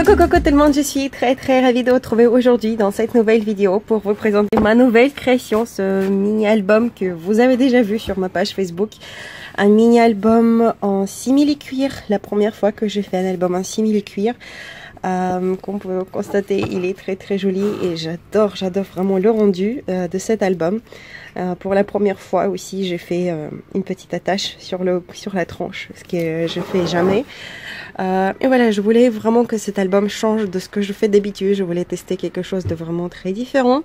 Coucou coucou tout le monde, je suis très très ravie de vous retrouver aujourd'hui dans cette nouvelle vidéo pour vous présenter ma nouvelle création, ce mini-album que vous avez déjà vu sur ma page Facebook. Un mini-album en simili-cuir, la première fois que j'ai fait un album en simili-cuir. Euh, comme vous constater, il est très très joli et j'adore, j'adore vraiment le rendu euh, de cet album. Euh, pour la première fois aussi, j'ai fait euh, une petite attache sur, le, sur la tranche, ce que je fais jamais. Et voilà, je voulais vraiment que cet album change de ce que je fais d'habitude. Je voulais tester quelque chose de vraiment très différent.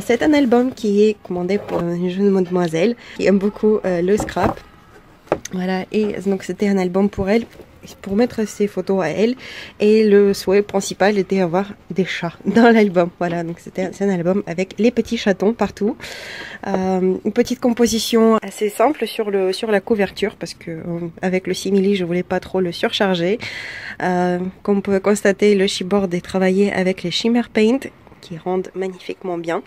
C'est un album qui est commandé pour une jeune mademoiselle qui aime beaucoup le scrap. Voilà, et donc c'était un album pour elle pour mettre ses photos à elle. Et le souhait principal était d'avoir des chats dans l'album. Voilà, donc c'était un album avec les petits chatons partout. Euh, une petite composition assez simple sur la couverture parce que euh, avec le simili je voulais pas trop le surcharger. Euh, comme on peut constater, le chipboard est travaillé avec les shimmer paint qui rendent magnifiquement bien.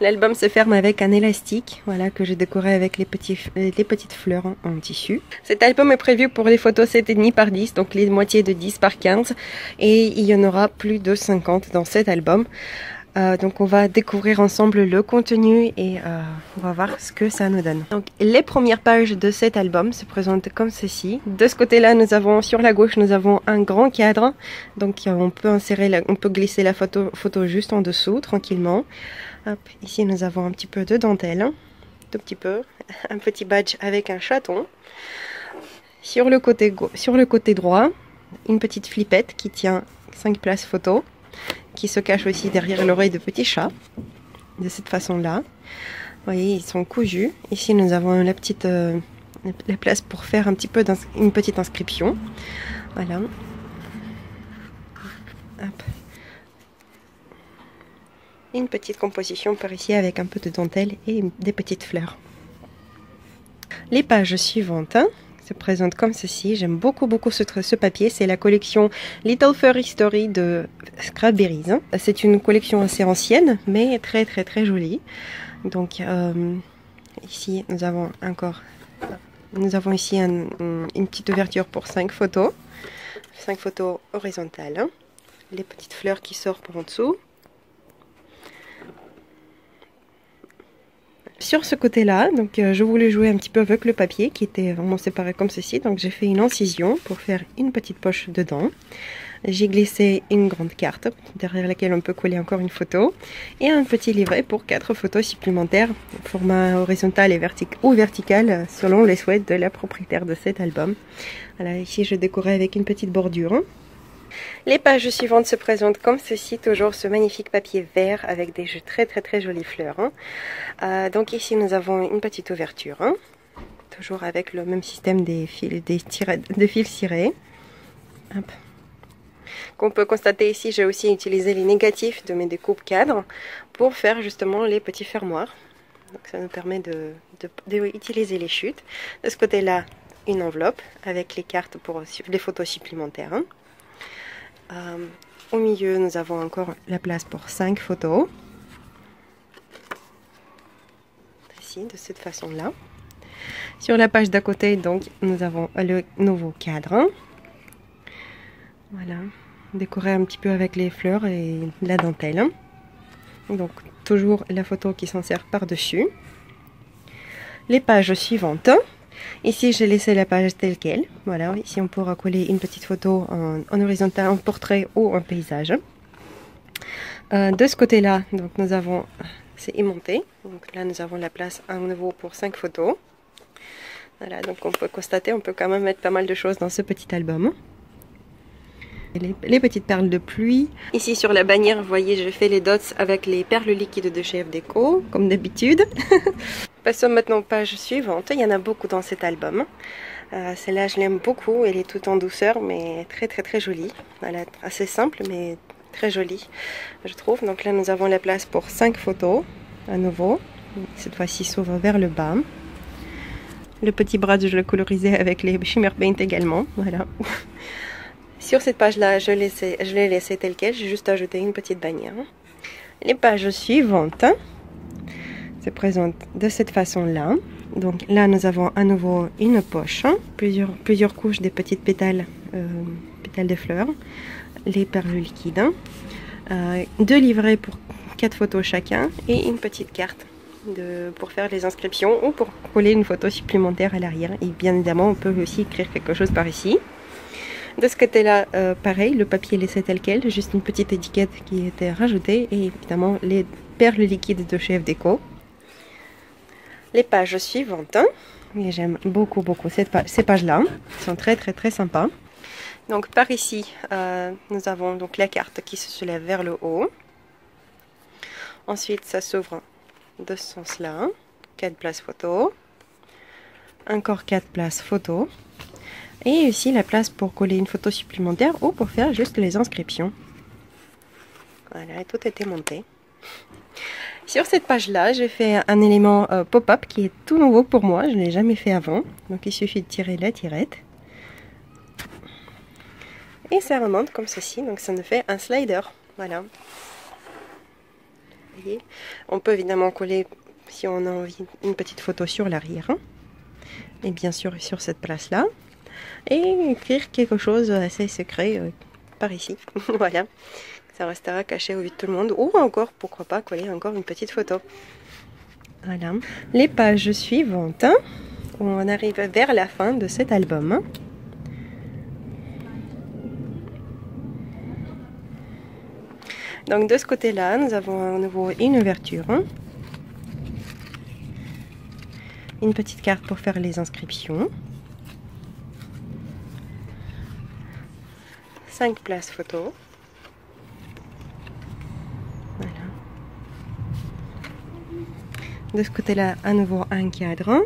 L'album se ferme avec un élastique, voilà, que j'ai décoré avec les, les petites fleurs en, tissu. Cet album est prévu pour les photos 7,5 par 10, donc les moitiés de 10 par 15. Et il y en aura plus de 50 dans cet album. Euh, donc on va découvrir ensemble le contenu et euh, on va voir ce que ça nous donne. Donc les premières pages de cet album se présentent comme ceci. De ce côté-là, nous avons sur la gauche, nous avons un grand cadre. Donc on peut insérer, on peut glisser la photo, photo juste en dessous tranquillement ici nous avons un petit peu de dentelle, tout petit peu, un petit badge avec un chaton. Sur le côté, sur le côté droit, une petite flippette qui tient 5 places photo, qui se cache aussi derrière l'oreille de petit chat, de cette façon-là. Vous voyez, ils sont cousus. Ici, nous avons la petite euh, la place pour faire un petit peu une petite inscription. Voilà. Une petite composition par ici avec un peu de dentelle et des petites fleurs. Les pages suivantes hein, se présentent comme ceci. J'aime beaucoup beaucoup ce, ce papier. C'est la collection Little Furry Story de Scrapberries. Hein. C'est une collection assez ancienne mais très très très jolie. Donc euh, ici nous avons encore nous avons ici une petite ouverture pour 5 photos. 5 photos horizontales. Hein. Les petites fleurs qui sortent pour en dessous. Sur ce côté-là, donc euh, je voulais jouer un petit peu avec le papier qui était vraiment séparé comme ceci. Donc j'ai fait une incision pour faire une petite poche dedans. J'ai glissé une grande carte derrière laquelle on peut coller encore une photo et un petit livret pour quatre photos supplémentaires, format horizontal et ou vertical selon les souhaits de la propriétaire de cet album. Voilà, ici je décorais avec une petite bordure. Les pages suivantes se présentent comme ceci, toujours ce magnifique papier vert avec des très très très jolies fleurs. Hein. Euh, donc ici nous avons une petite ouverture, hein. toujours avec le même système de fils cirés. Comme on peut constater ici, j'ai aussi utilisé les négatifs de mes découpes cadres pour faire justement les petits fermoirs. Donc ça nous permet de, les chutes. De ce côté-là, une enveloppe avec les cartes pour les photos supplémentaires. Hein. Euh, au milieu, nous avons encore la place pour 5 photos. Ici, de cette façon-là. Sur la page d'à côté, donc, nous avons le nouveau cadre. Voilà, décoré un petit peu avec les fleurs et la dentelle. Donc, toujours la photo qui s'en sert par-dessus. Les pages suivantes. Ici, j'ai laissé la page telle qu'elle. Voilà, ici on pourra coller une petite photo en, horizontal, en portrait ou en paysage. Euh, de ce côté-là, donc nous avons, c'est aimanté. Donc là, nous avons la place à nouveau pour 5 photos. Voilà, donc on peut constater, on peut quand même mettre pas mal de choses dans ce petit album. Les, petites perles de pluie. Ici sur la bannière, vous voyez, j'ai fait les dots avec les perles liquides de chez Déco, comme d'habitude. Passons maintenant aux pages suivantes. Il y en a beaucoup dans cet album. Euh, Celle-là, je l'aime beaucoup. Elle est toute en douceur, mais très très très jolie. Elle assez simple, mais très jolie, je trouve. Donc là, nous avons la place pour 5 photos, à nouveau. Cette fois-ci, s'ouvre vers le bas. Le petit bras, je l'ai colorisé avec les Shimmer Paint également. Voilà. Sur cette page-là, je, l'ai laissé telle qu'elle. J'ai juste ajouté une petite bannière. Les pages suivantes se présentent de cette façon-là. Donc là, nous avons à nouveau une poche, plusieurs, plusieurs couches de petites pétales, euh, pétales de fleurs. les perles liquides, euh, deux livrets pour quatre photos chacun et une petite carte pour faire les inscriptions ou pour coller une photo supplémentaire à l'arrière. Et bien évidemment, on peut aussi écrire quelque chose par ici. De ce côté-là, euh, pareil, le papier laissé tel quel, juste une petite étiquette qui était rajoutée et évidemment les perles liquides de chef déco. Les pages suivantes, j'aime beaucoup beaucoup cette ces pages-là, sont très très très sympas. Donc par ici, euh, nous avons donc la carte qui se soulève vers le haut. Ensuite, ça s'ouvre de ce sens-là. 4 places photo. Encore 4 places photo. Et ici la place pour coller une photo supplémentaire ou pour faire juste les inscriptions. Voilà, tout était monté. Sur cette page-là, j'ai fait un élément euh, pop-up qui est tout nouveau pour moi. Je ne l'ai jamais fait avant. Donc il suffit de tirer la tirette. Et ça remonte comme ceci. Donc ça nous fait un slider. Voilà. On peut évidemment coller, si on a envie, une petite photo sur l'arrière. Et bien sûr sur cette place-là et écrire quelque chose assez secret euh, par ici. voilà, ça restera caché au vue de tout le monde ou encore, pourquoi pas, coller encore une petite photo. Voilà, les pages suivantes, on arrive vers la fin de cet album. Donc de ce côté-là, nous avons à nouveau une ouverture. Une petite carte pour faire les inscriptions. 5 places photo. Voilà. De ce côté-là, à nouveau un cadre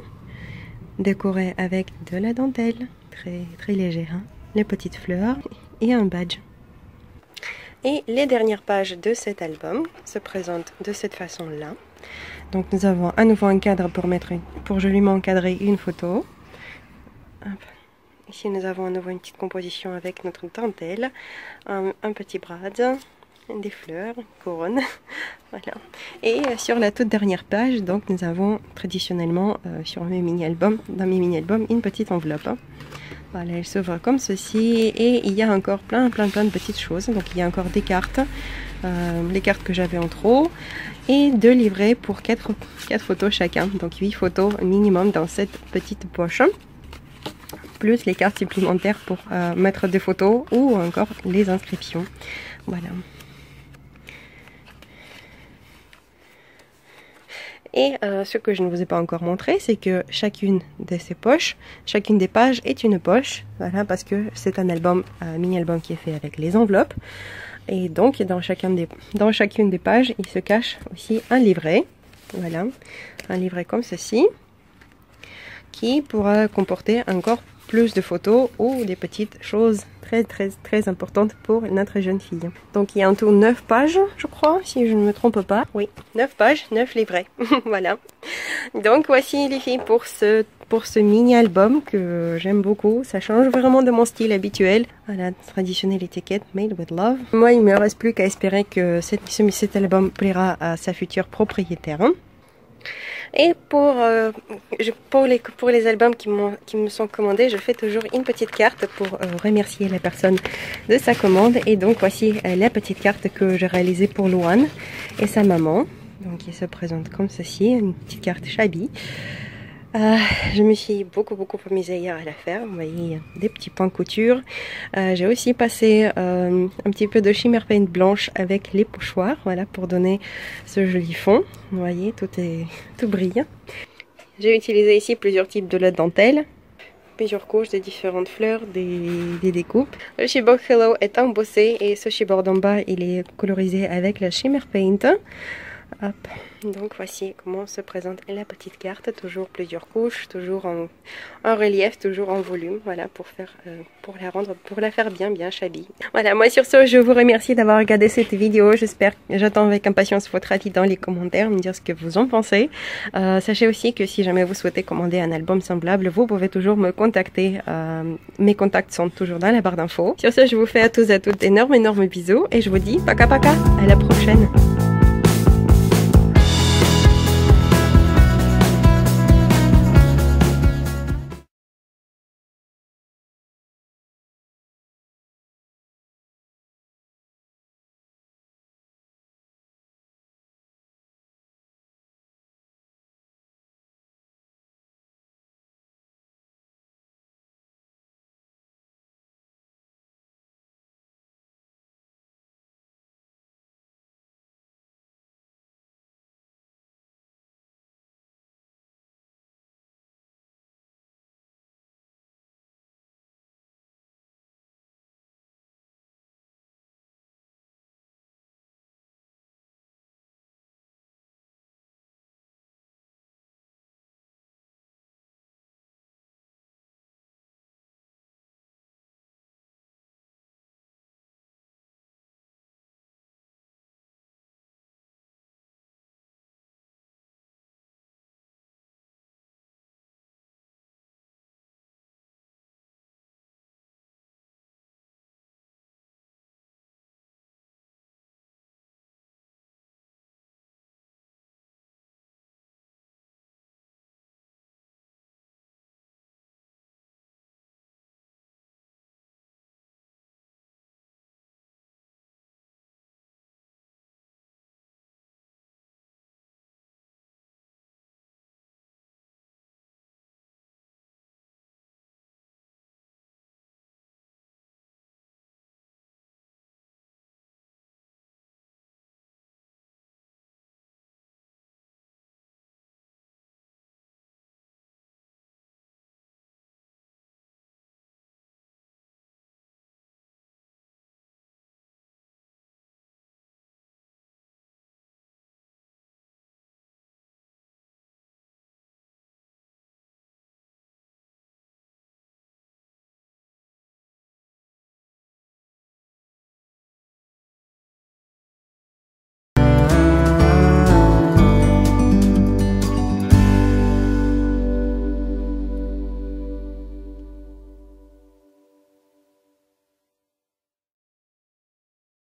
décoré avec de la dentelle, très, très léger, hein. les petites fleurs et un badge. Et les dernières pages de cet album se présentent de cette façon-là. Donc nous avons à nouveau un cadre pour mettre, joliment encadrer une photo. Ici, nous avons à nouveau une petite composition avec notre dentelle, un, petit brad, des fleurs, une couronne. voilà. Et euh, sur la toute dernière page, donc, nous avons traditionnellement euh, sur mes mini-albums, dans mes mini-albums, une petite enveloppe. Voilà, elle s'ouvre comme ceci et il y a encore plein, plein, plein de petites choses. Donc, il y a encore des cartes, euh, les cartes que j'avais en trop et deux livrets pour 4, 4 photos chacun. Donc, 8 photos minimum dans cette petite poche plus les cartes supplémentaires pour mettre des photos ou encore les inscriptions. Voilà. Et euh, ce que je ne vous ai pas encore montré, c'est que chacune de ces poches, chacune des pages est une poche. Voilà, parce que c'est un album, un mini-album qui est fait avec les enveloppes. Et donc, dans, chacun des, dans chacune des pages, il se cache aussi un livret. Voilà, un livret comme ceci, qui pourra comporter encore plus de photos ou des petites choses très très très importantes pour notre jeune fille. Donc il y a en tout 9 pages, je crois, si je ne me trompe pas. Oui, 9 pages, 9 livrets. voilà. Donc voici les filles pour ce pour ce mini album que j'aime beaucoup. Ça change vraiment de mon style habituel. Voilà, traditionnelle étiquette Made with Love. Moi, il me reste plus qu'à espérer que cet, cet album plaira à sa future propriétaire. Et pour, euh, pour, les, albums qui, qui, me sont commandés, je fais toujours une petite carte pour euh, remercier la personne de sa commande. Et donc voici euh, la petite carte que j'ai réalisée pour Luan et sa maman. Donc il se présente comme ceci, une petite carte Chabi. Euh, je me suis beaucoup beaucoup amusée hier à la faire. Vous voyez, des petits points couture. Euh, j'ai aussi passé euh, un petit peu de shimmer paint blanche avec les pochoirs, voilà, pour donner ce joli fond. Vous voyez, tout est tout brille. J'ai utilisé ici plusieurs types de la dentelle, plusieurs couches de différentes fleurs, des, découpes. Le chibord Hello est embossé et ce chibord en bas, il est colorisé avec la shimmer paint. Hop. Donc voici comment se présente la petite carte, toujours plusieurs couches, toujours en, relief, toujours en volume, voilà, pour faire, euh, la rendre, pour la faire bien, bien chabille. Voilà, moi sur ce, je vous remercie d'avoir regardé cette vidéo, j'espère, j'attends avec impatience votre avis dans les commentaires, me dire ce que vous en pensez. Euh, sachez aussi que si jamais vous souhaitez commander un album semblable, vous pouvez toujours me contacter, euh, mes contacts sont toujours dans la barre d'infos. Sur ce, je vous fais à tous et à toutes d'énormes, énormes bisous, et je vous dis paka paka, à la prochaine